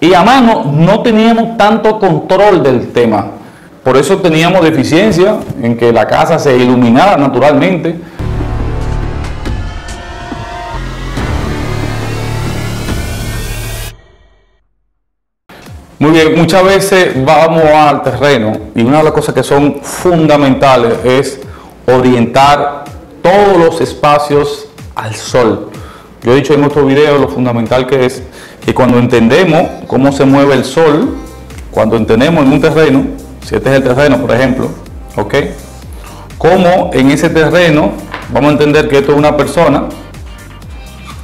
Y a mano no teníamos tanto control del tema. Por eso teníamos deficiencia en que la casa se iluminara naturalmente. Muy bien, muchas veces vamos al terreno y una de las cosas que son fundamentales es orientar todos los espacios al sol. Yo he dicho en otro video lo fundamental que es que cuando entendemos cómo se mueve el sol, cuando entendemos en un terreno, si este es el terreno, por ejemplo, ¿ok? Cómo en ese terreno vamos a entender que esto es una persona,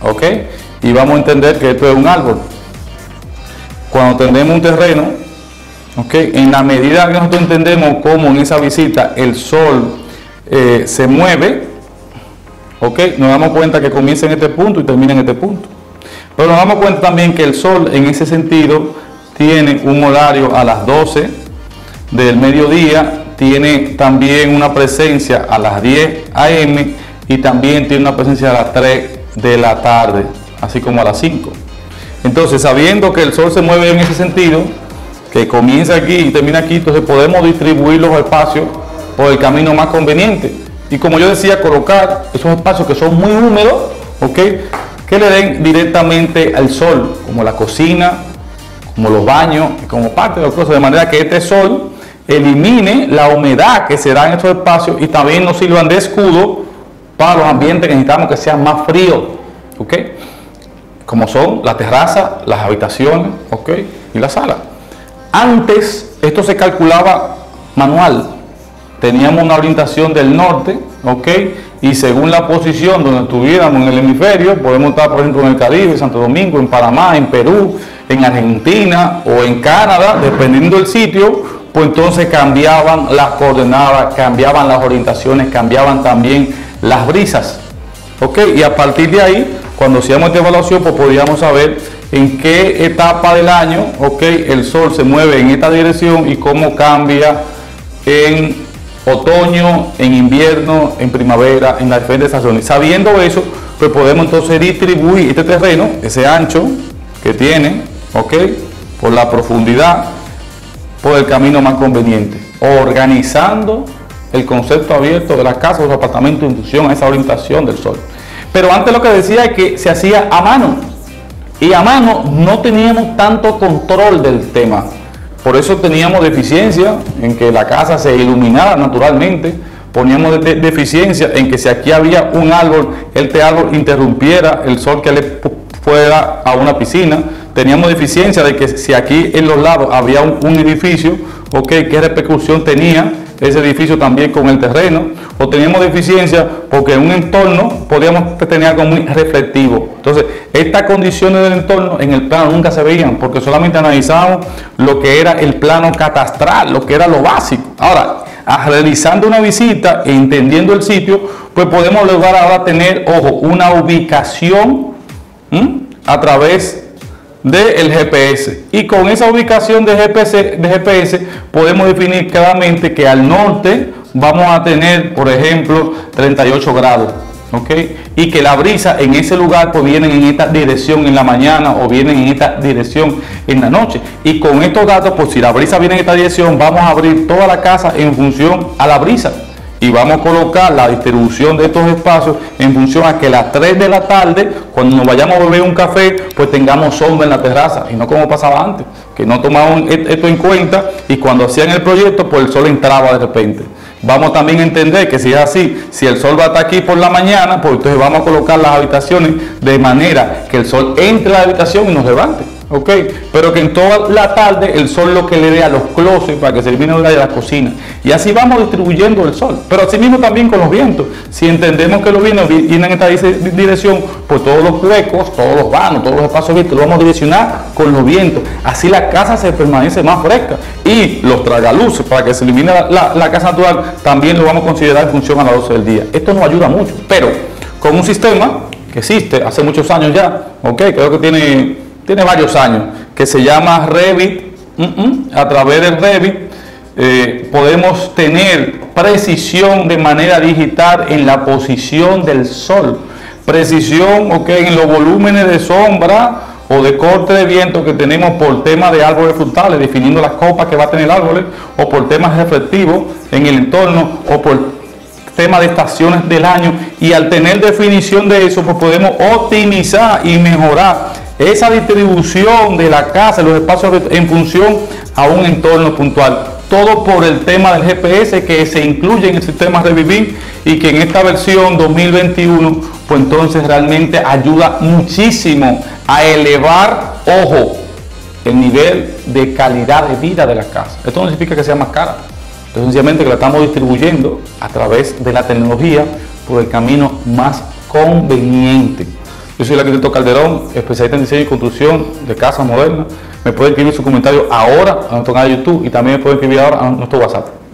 ¿ok? Y vamos a entender que esto es un árbol. Cuando tenemos un terreno, ¿ok? En la medida que nosotros entendemos cómo en esa visita el sol eh, se mueve, ¿ok? Nos damos cuenta que comienza en este punto y termina en este punto. Pero nos damos cuenta también que el sol en ese sentido tiene un horario a las 12 del mediodía, tiene también una presencia a las 10 a.m. y también tiene una presencia a las 3 de la tarde, así como a las 5. Entonces, sabiendo que el sol se mueve en ese sentido, que comienza aquí y termina aquí, entonces podemos distribuir los espacios por el camino más conveniente. Y como yo decía, colocar esos espacios que son muy húmedos, ¿ok? Que le den directamente al sol, como la cocina, como los baños, como parte de los cosas, de manera que este sol elimine la humedad que se da en estos espacios y también nos sirvan de escudo para los ambientes que necesitamos que sean más fríos, ¿ok? Como son la terraza, las habitaciones, ¿ok? Y la sala. Antes esto se calculaba manual, teníamos una orientación del norte, ¿ok? Y según la posición donde estuviéramos en el hemisferio, podemos estar, por ejemplo, en el Caribe, Santo Domingo, en Panamá, en Perú, en Argentina o en Canadá, dependiendo del sitio, pues entonces cambiaban las coordenadas, cambiaban las orientaciones, cambiaban también las brisas, ¿ok? Y a partir de ahí, cuando hacíamos esta evaluación, pues podíamos saber en qué etapa del año, ¿ok? El sol se mueve en esta dirección y cómo cambia en otoño, en invierno, en primavera, en las diferentes estaciones. Sabiendo eso, pues podemos entonces distribuir este terreno, ese ancho que tiene, ¿ok? Por la profundidad, por el camino más conveniente, organizando el concepto abierto de la casa o los apartamentos en función a esa orientación del sol. Pero antes lo que decía es que se hacía a mano, y a mano no teníamos tanto control del tema. Por eso teníamos deficiencia en que la casa se iluminara naturalmente. Poníamos de deficiencia en que si aquí había un árbol, este árbol interrumpiera el sol que le fuera a una piscina. Teníamos deficiencia de que si aquí en los lados había un, un edificio, ok, qué repercusión tenía ese edificio también con el terreno, o teníamos deficiencia porque en un entorno podíamos tener algo muy reflectivo. Entonces, estas condiciones del entorno en el plano nunca se veían porque solamente analizábamos lo que era el plano catastral, lo que era lo básico. Ahora, realizando una visita e entendiendo el sitio, pues podemos lograr ahora tener, ojo, una ubicación a través del GPS. Y con esa ubicación de GPS, de GPS podemos definir claramente que al norte vamos a tener, por ejemplo, 38 grados. ¿Ok? Y que la brisa en ese lugar pues vienen en esta dirección en la mañana o vienen en esta dirección en la noche. Y con estos datos, pues si la brisa viene en esta dirección, vamos a abrir toda la casa en función a la brisa y vamos a colocar la distribución de estos espacios en función a que a las 3 de la tarde, cuando nos vayamos a beber un café, pues tengamos sombra en la terraza y no como pasaba antes, que no tomaban esto en cuenta y cuando hacían el proyecto, pues el sol entraba de repente. Vamos también a entender que si es así, si el sol va a estar aquí por la mañana, pues entonces vamos a colocar las habitaciones de manera que el sol entre a la habitación y nos levante. ¿Ok? Pero que en toda la tarde el sol lo que le dé a los closets para que se elimine de la cocina. Y así vamos distribuyendo el sol. Pero así mismo también con los vientos. Si entendemos que los vientos vienen en esta dirección, pues todos los huecos, todos los vanos, todos los espacios abiertos, los vamos a direccionar con los vientos. Así la casa se permanece más fresca. Y los tragaluces, para que se elimine la, la casa natural, también lo vamos a considerar en función a las 12 del día. Esto nos ayuda mucho. Pero con un sistema que existe hace muchos años ya, ¿ok? Creo que tiene tiene varios años, que se llama Revit. a través del Revit eh, podemos tener precisión de manera digital en la posición del sol, precisión okay, en los volúmenes de sombra, o de corte de viento que tenemos por tema de árboles frutales, definiendo las copas que va a tener el árbol, o por temas reflectivos en el entorno, o por tema de estaciones del año. Y al tener definición de eso, pues podemos optimizar y mejorar esa distribución de la casa, los espacios en función a un entorno puntual todo por el tema del GPS que se incluye en el sistema Revivir y que en esta versión 2021 pues entonces realmente ayuda muchísimo a elevar, ojo, el nivel de calidad de vida de la casa. Esto no significa que sea más cara, sencillamente que la estamos distribuyendo a través de la tecnología por el camino más conveniente. Yo soy el arquitecto Calderón, especialista en diseño y construcción de casas modernas. Me puede escribir su comentario ahora a nuestro canal de YouTube y también me puede escribir ahora a nuestro WhatsApp.